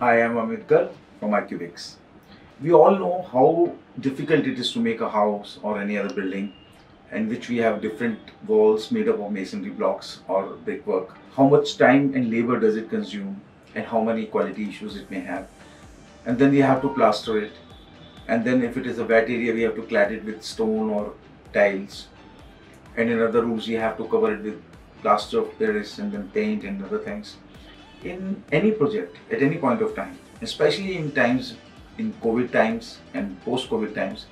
I am Amit Garg from IQUBX. We all know how difficult it is to make a house or any other building in which we have different walls made up of masonry blocks or brickwork. How much time and labor does it consume and how many quality issues it may have. And then we have to plaster it. And then if it is a wet area, we have to clad it with stone or tiles. And in other rooms, we have to cover it with plaster of Paris and then paint and other things. In any project, at any point of time, especially in times, in COVID times and post-COVID times,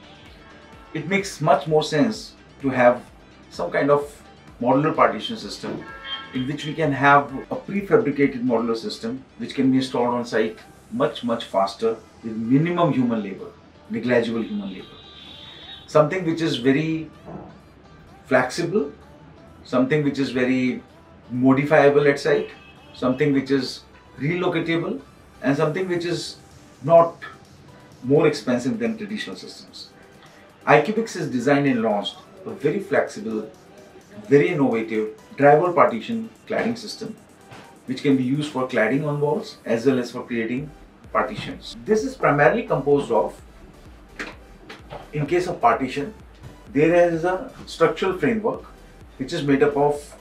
it makes much more sense to have some kind of modular partition system in which we can have a prefabricated modular system which can be installed on site much much faster with minimum human labor, negligible human labor. Something which is very flexible, something which is very modifiable at site, something which is relocatable and something which is not more expensive than traditional systems. IQUBX is designed and launched a very flexible, very innovative drywall partition cladding system which can be used for cladding on walls as well as for creating partitions. This is primarily composed of, in case of partition, there is a structural framework which is made up of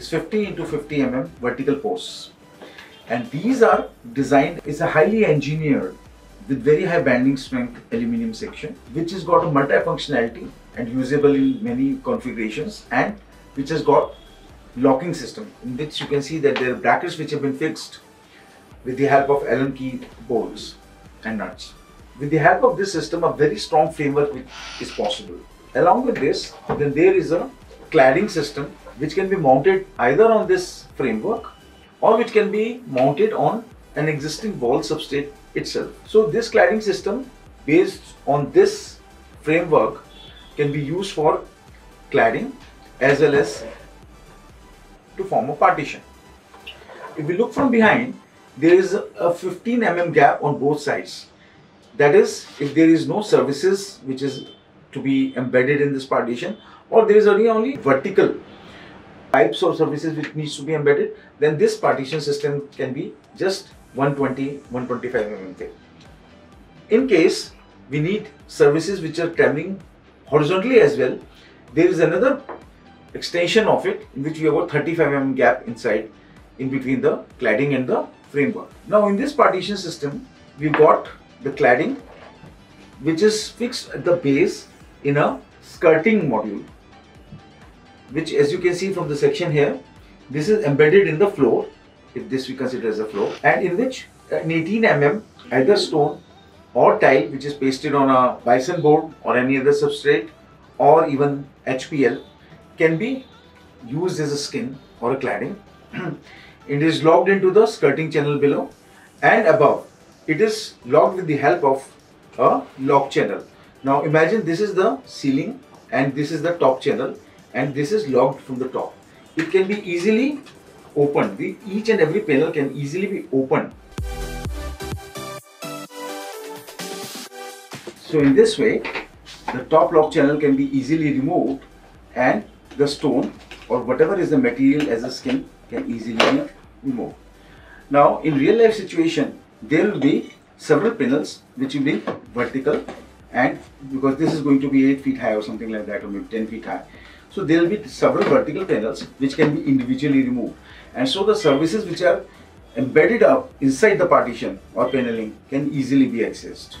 this 50 into 50 mm vertical posts and these are designed, it's a highly engineered with very high bending strength aluminum section which has got a multi-functionality and usable in many configurations and which has got locking system in which you can see that there are brackets which have been fixed with the help of Allen key bolts and nuts. With the help of this system a very strong framework is possible. Along with this then there is a cladding system which can be mounted either on this framework or which can be mounted on an existing wall substrate itself. So this cladding system based on this framework can be used for cladding as well as to form a partition. If we look from behind, there is a 15 mm gap on both sides. That is, if there is no services which is to be embedded in this partition or there is only, only vertical pipes or services which needs to be embedded, then this partition system can be just 120, 125 mm thick. In case we need services which are traveling horizontally as well, there is another extension of it in which we have a 35 mm gap inside in between the cladding and the framework. Now in this partition system, we've got the cladding which is fixed at the base in a skirting module which as you can see from the section here, this is embedded in the floor, if this we consider as a floor, and in which an 18 mm either stone or tile which is pasted on a bison board or any other substrate or even HPL can be used as a skin or a cladding. it is locked into the skirting channel below and above. It is locked with the help of a lock channel. Now imagine this is the ceiling and this is the top channel and this is locked from the top. It can be easily opened. The, each and every panel can easily be opened. So in this way, the top lock channel can be easily removed and the stone or whatever is the material as a skin can easily be removed. Now in real life situation, there will be several panels which will be vertical and because this is going to be 8 feet high or something like that or maybe 10 feet high so there will be several vertical panels which can be individually removed. And so the services which are embedded up inside the partition or paneling can easily be accessed.